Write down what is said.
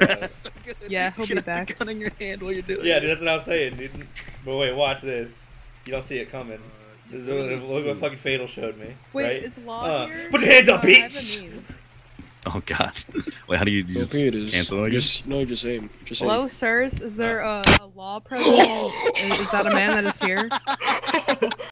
So. Yeah, he'll you be back. the back. gun in your hand while you're doing yeah, it. dude, that's what I was saying, dude. But wait, watch this. You don't see it coming. Uh, this is what, look what fucking Fatal showed me. Wait, right? is Law Uh, here? put your hands up, bitch! Oh god. Wait, how do you you just it is. cancel it? Just no, just aim. Just aim. Hello, sirs. Is there uh. a, a law present? is, is that a man that is here?